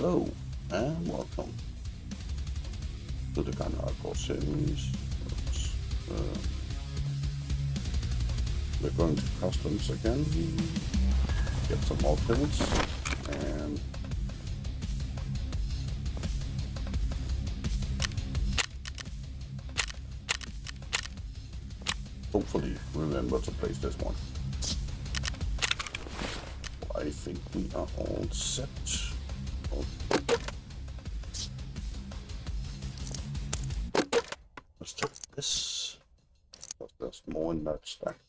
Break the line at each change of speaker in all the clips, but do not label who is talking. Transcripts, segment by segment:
Hello and welcome to the KindaHardcore series. Uh, we're going to customs again, get some more kills, and hopefully remember to place this one. I think we are all set. In that.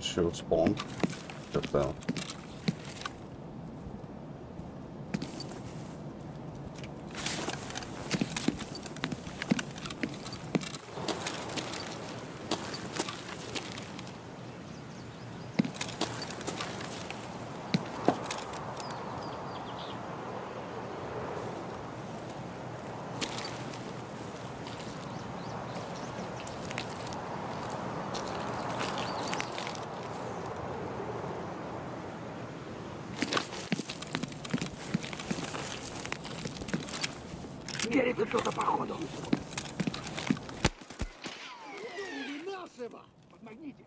Shield spawn. Just down.
Спереди кто-то походу.
Нашего! Подмогните!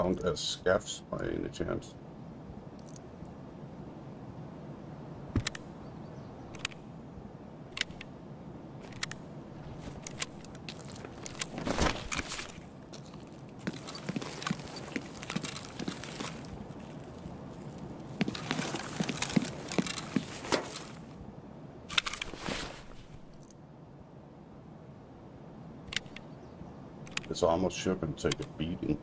count as scavs by any chance? This armored sure to take a beating.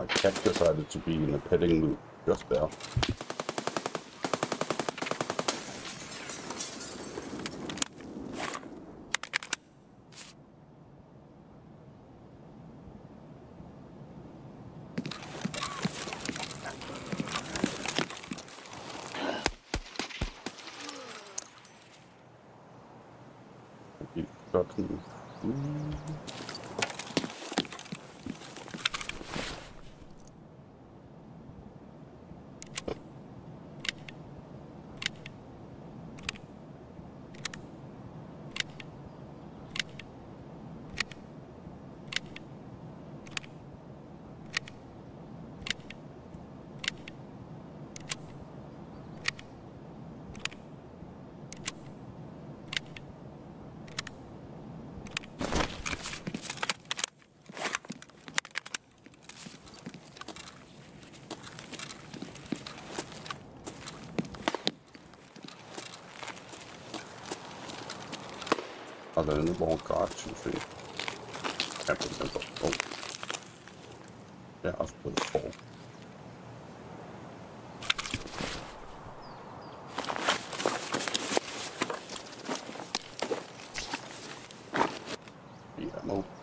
My cat decided to be in a petting mood just there. Have you gotten you think? Can't remember. Oh. Yeah, I suppose four. The ammo. Oh,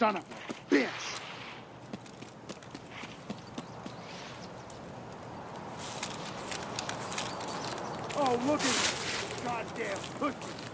son of a bitch! Oh, look at this goddamn pussy!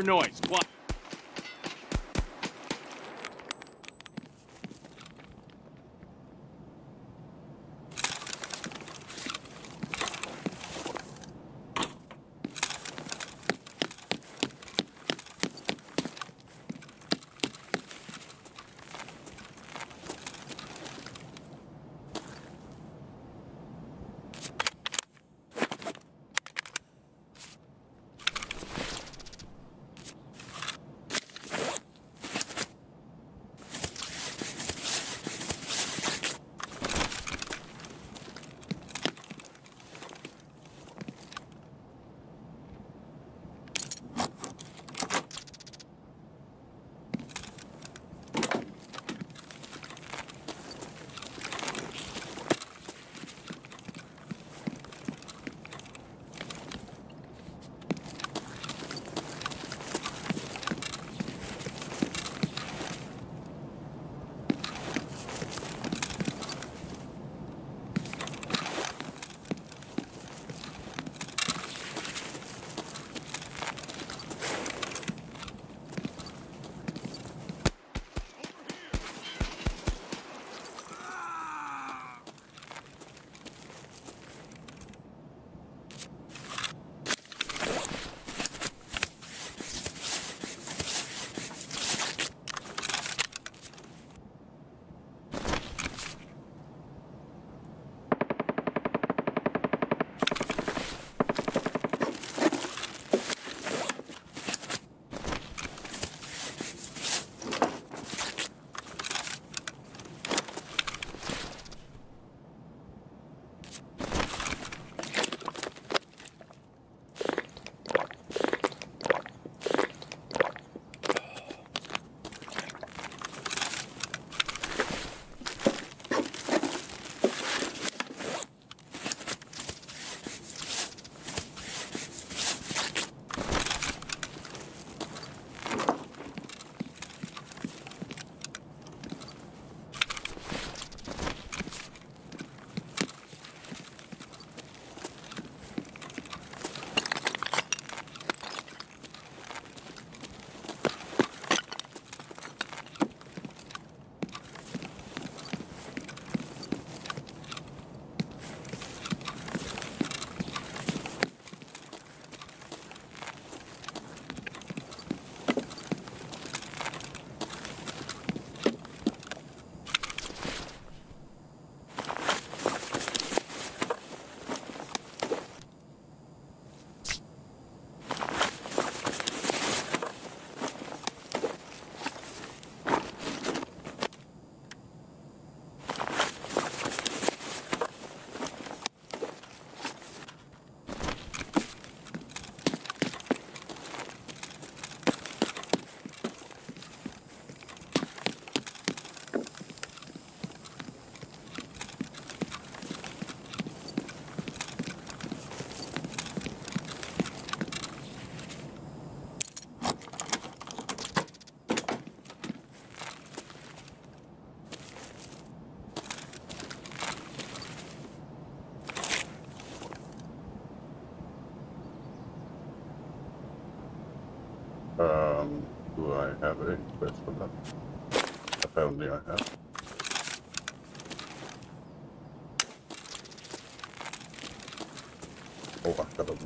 Hear noise. Quiet.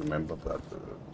Remember that uh,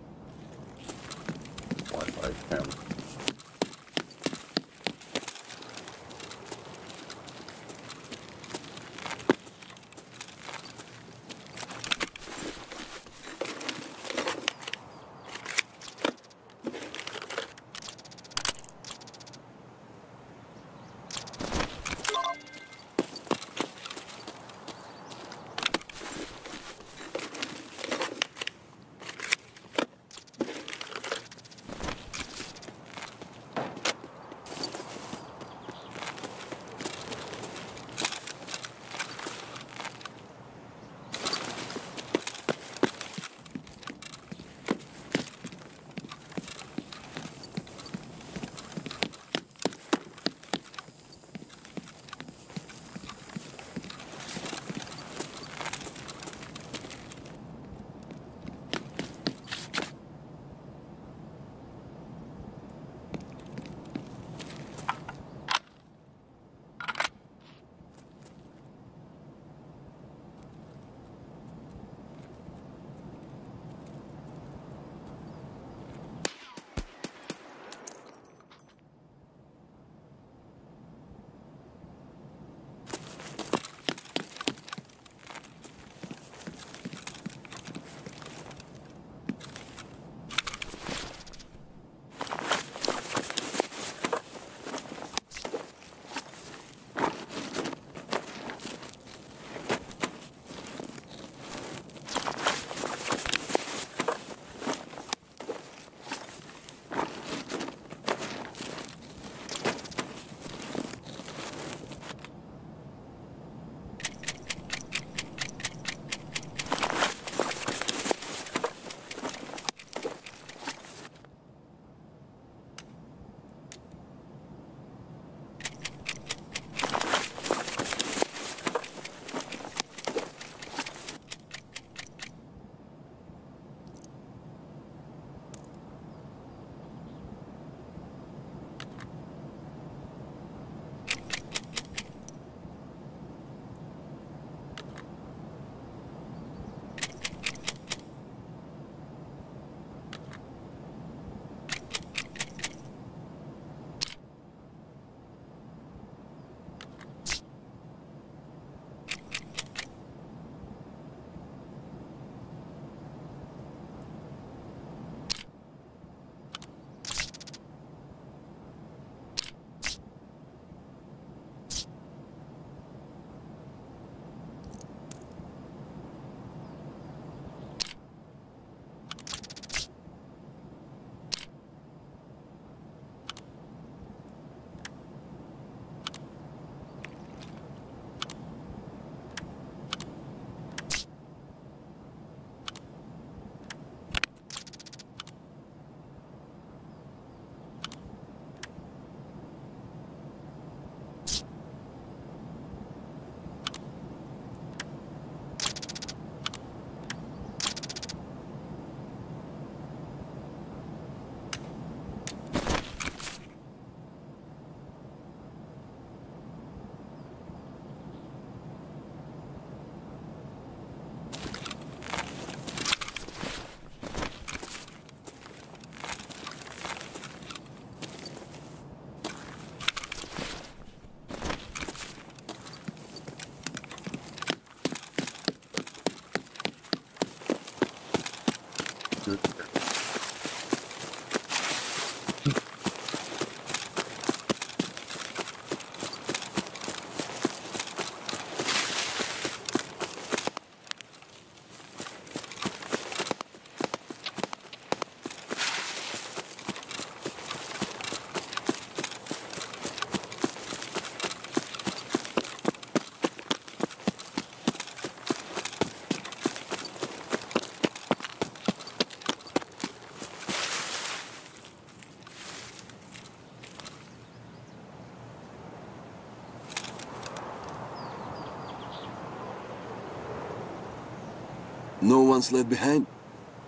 No one's left behind?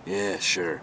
Yeah, sure.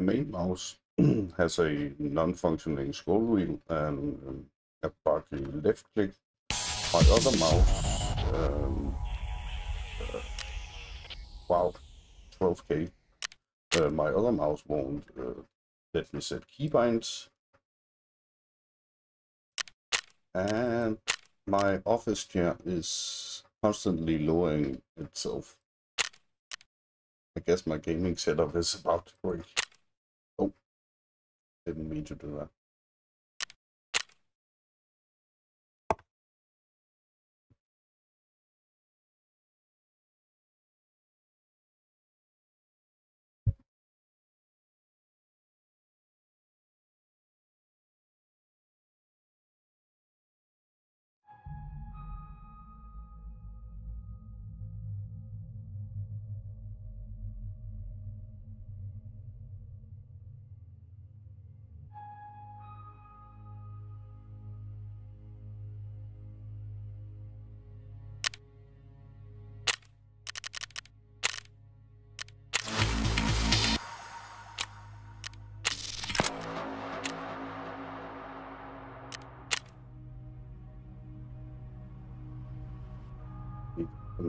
My main mouse has a non-functioning scroll wheel and um, a buggy left click. My other mouse, um, uh, wow, 12k. Uh, my other mouse won't uh, let me set keybinds. And my office chair is constantly lowering itself. I guess my gaming setup is about to break. Didn't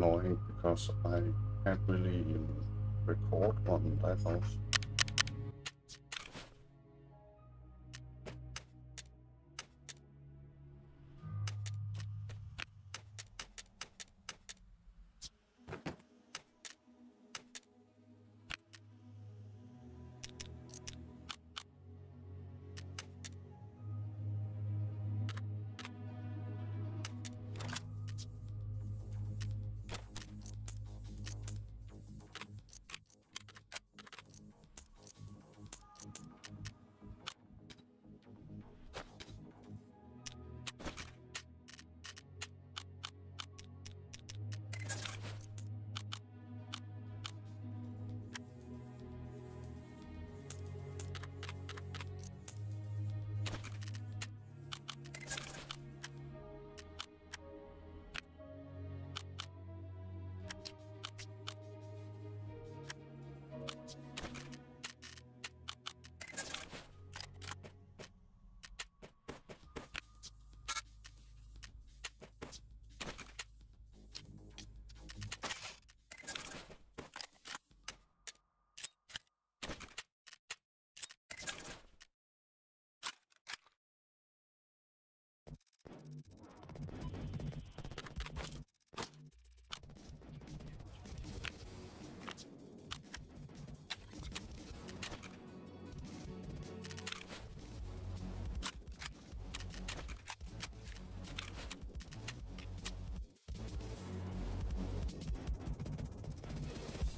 annoying because I can't really record on that house.